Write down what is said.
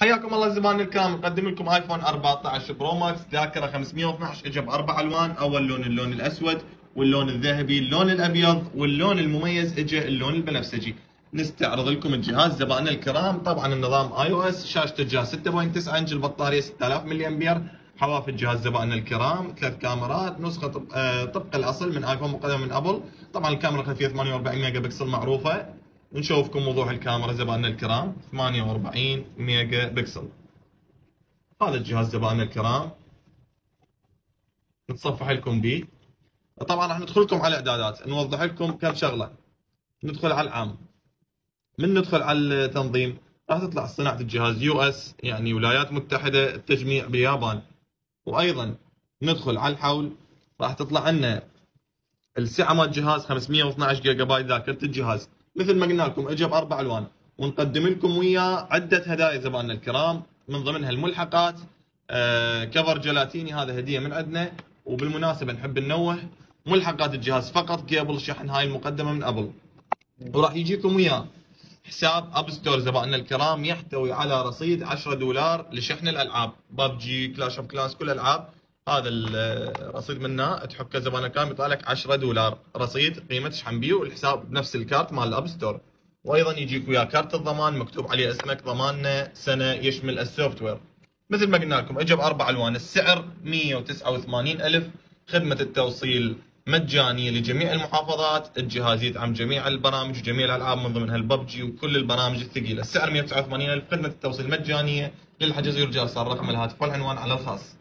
حياكم الله زبائن الكرام نقدم لكم ايفون 14 برو ماكس ذاكرة 512 اجى باربع ألوان أول لون اللون الأسود واللون الذهبي اللون الأبيض واللون المميز اجى اللون البنفسجي. نستعرض لكم الجهاز زبائن الكرام طبعا النظام iOS شاشه الجهاز 6.9 انش البطاريه 6000 ملي امبير حواف الجهاز زبائن الكرام ثلاث كاميرات نسخة طبق الأصل من ايفون مقدمة من ابل طبعا الكاميرا الخلفيه 48 ميجا بكسل معروفة. نشوفكم وضوح الكاميرا زبائننا الكرام 48 ميجا بكسل. هذا الجهاز زبائننا الكرام. نتصفح لكم به طبعا راح ندخل لكم على الاعدادات نوضح لكم كم شغلة. ندخل على العام. من ندخل على التنظيم؟ راح تطلع صناعة الجهاز US يعني ولايات متحدة التجميع باليابان. وأيضا ندخل على الحول. راح تطلع لنا السعة مال الجهاز 512 جيجا بايت ذاكرة الجهاز. مثل ما قلنا لكم اجى باربع ألوان ونقدم لكم وياه عدة هدايا زبائننا الكرام من ضمنها الملحقات آه cover جلاتيني هذا هدية من عندنا وبالمناسبة نحب ننوه ملحقات الجهاز فقط كيبل شحن هاي المقدمة من أبل. وراح يجيكم وياه حساب App Store زبائننا الكرام يحتوي على رصيد 10 دولار لشحن الألعاب PUBG Clash of Clans كل الالعاب هذا الرصيد من تحكه زبائننا يطلع لك 10 دولار. رصيد قيمة تشحن بيه والحساب بنفس الكارت مال ال App Store وأيضا يجيك ويا كارت الضمان مكتوب عليه اسمك ضماننا سنة يشمل ال software. مثل ما قلنا لكم اجى باربع ألوان السعر 189 ألف. خدمة التوصيل مجانية لجميع المحافظات الجهاز يدعم جميع البرامج وجميع الألعاب من ضمنها الببجي وكل البرامج الثقيلة. السعر 189 ألف خدمة التوصيل مجانية. للحجز يرجى ارسال رقم الهاتف والعنوان على الخاص.